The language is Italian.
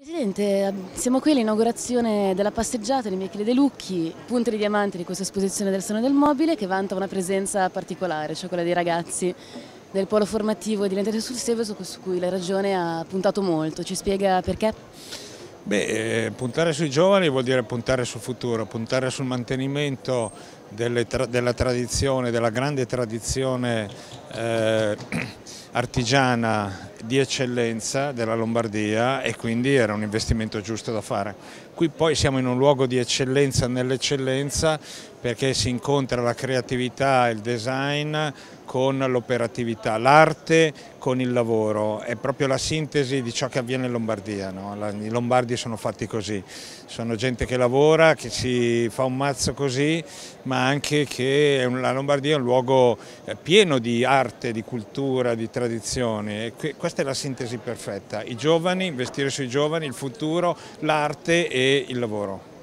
Presidente, siamo qui all'inaugurazione della passeggiata di Michele De Lucchi, punta di diamante di questa esposizione del Salone del Mobile che vanta una presenza particolare, cioè quella dei ragazzi del polo formativo di Lentete sul Seveso su cui la Regione ha puntato molto. Ci spiega perché? Beh, eh, puntare sui giovani vuol dire puntare sul futuro, puntare sul mantenimento tra della tradizione, della grande tradizione eh, artigiana di eccellenza della Lombardia e quindi era un investimento giusto da fare. Qui poi siamo in un luogo di eccellenza nell'eccellenza perché si incontra la creatività, il design con l'operatività, l'arte con il lavoro, è proprio la sintesi di ciò che avviene in Lombardia, no? i lombardi sono fatti così, sono gente che lavora, che si fa un mazzo così, ma anche che la Lombardia è un luogo eh, pieno di arte, di cultura, di tradizioni e questa è la sintesi perfetta, i giovani, investire sui giovani, il futuro, l'arte e il lavoro.